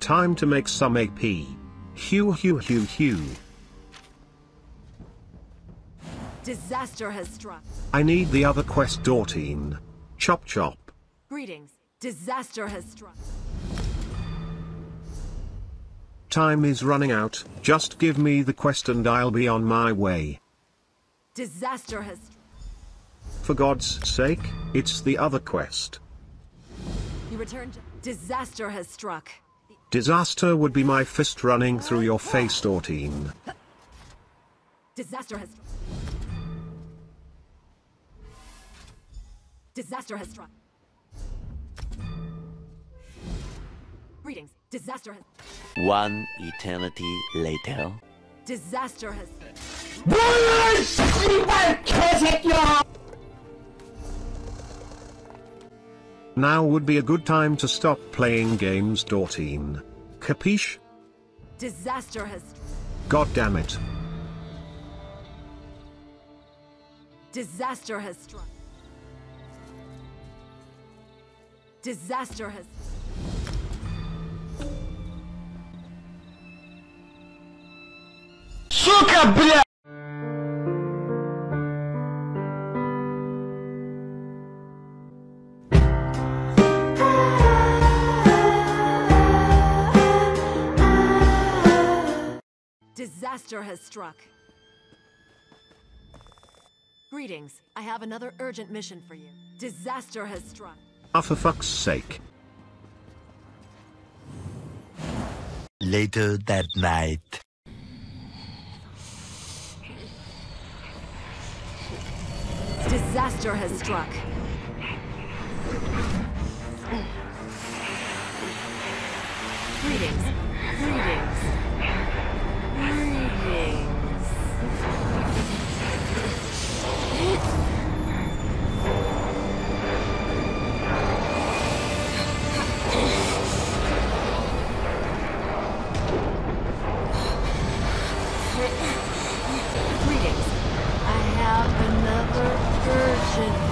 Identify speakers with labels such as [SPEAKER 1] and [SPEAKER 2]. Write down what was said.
[SPEAKER 1] Time to make some AP. Hugh hugh hugh hugh.
[SPEAKER 2] Disaster has struck.
[SPEAKER 1] I need the other quest Dortene. Chop chop.
[SPEAKER 2] Greetings. Disaster has struck.
[SPEAKER 1] Time is running out, just give me the quest and I'll be on my way.
[SPEAKER 2] Disaster has struck.
[SPEAKER 1] For God's sake, it's the other quest.
[SPEAKER 2] You returned. Disaster has struck.
[SPEAKER 1] Disaster would be my fist running through your face, Dortene.
[SPEAKER 2] Disaster has struck. Disaster has struck. Greetings. Disaster has...
[SPEAKER 3] One eternity later.
[SPEAKER 2] Disaster has...
[SPEAKER 1] Now would be a good time to stop playing games Dortene. Capiche?
[SPEAKER 2] Disaster has...
[SPEAKER 1] God damn it.
[SPEAKER 2] Disaster has struck. Disaster has...
[SPEAKER 4] Сука, бля!
[SPEAKER 2] Disaster has struck. Greetings. I have another urgent mission for you. Disaster has struck.
[SPEAKER 1] Ah, for fuck's sake.
[SPEAKER 3] Later that night.
[SPEAKER 2] Disaster has struck. Greetings. Greetings. Greetings. I have another version.